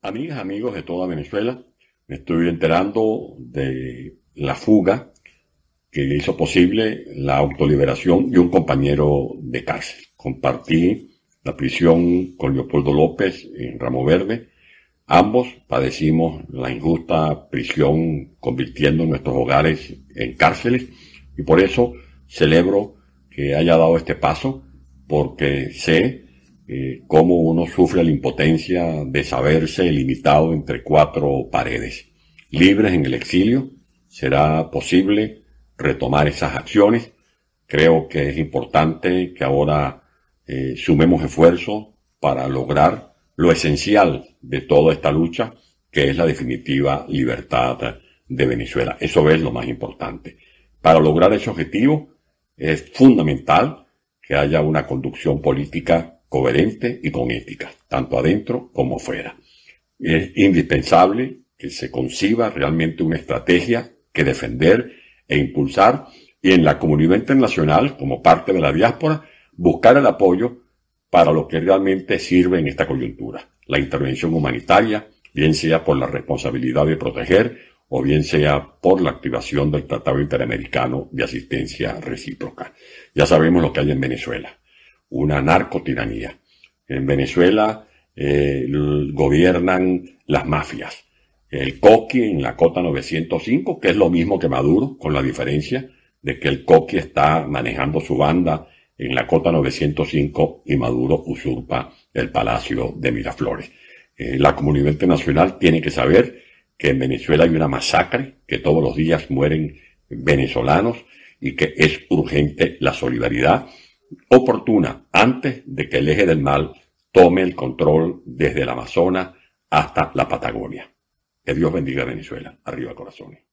Amigas, amigos de toda Venezuela, me estoy enterando de la fuga que hizo posible la autoliberación de un compañero de cárcel. Compartí la prisión con Leopoldo López en Ramo Verde. Ambos padecimos la injusta prisión convirtiendo nuestros hogares en cárceles y por eso celebro que haya dado este paso porque sé eh, cómo uno sufre la impotencia de saberse limitado entre cuatro paredes. Libres en el exilio, será posible retomar esas acciones. Creo que es importante que ahora eh, sumemos esfuerzo para lograr lo esencial de toda esta lucha, que es la definitiva libertad de Venezuela. Eso es lo más importante. Para lograr ese objetivo es fundamental que haya una conducción política coherente y con ética, tanto adentro como fuera. Es indispensable que se conciba realmente una estrategia que defender e impulsar y en la comunidad internacional, como parte de la diáspora, buscar el apoyo para lo que realmente sirve en esta coyuntura. La intervención humanitaria, bien sea por la responsabilidad de proteger o bien sea por la activación del Tratado Interamericano de Asistencia Recíproca. Ya sabemos lo que hay en Venezuela una narcotiranía. En Venezuela eh, gobiernan las mafias. El Coqui en la cota 905, que es lo mismo que Maduro, con la diferencia de que el Coqui está manejando su banda en la cota 905 y Maduro usurpa el Palacio de Miraflores. Eh, la comunidad internacional tiene que saber que en Venezuela hay una masacre, que todos los días mueren venezolanos y que es urgente la solidaridad oportuna antes de que el eje del mal tome el control desde el Amazonas hasta la Patagonia. Que Dios bendiga a Venezuela. Arriba corazones.